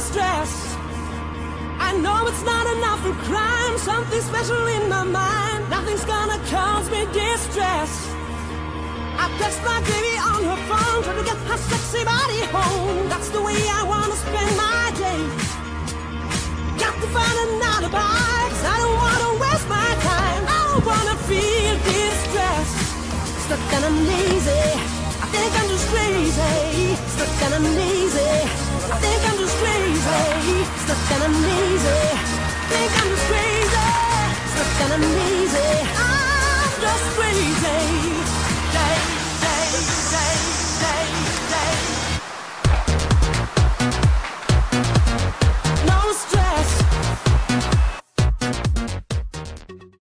stress. I know it's not enough for crime, something special in my mind. Nothing's gonna cause me distress. I text my baby on her phone, trying to get her sexy body home. That's the way I wanna spend my day. Got to find an alibi, cause I don't wanna waste my time. I don't wanna feel distressed. Stuck and I'm lazy. I think I'm just crazy. Stuck and I'm lazy. Think I'm just crazy. Stuck and lazy. Think I'm just crazy. Stuck and lazy. I'm just crazy.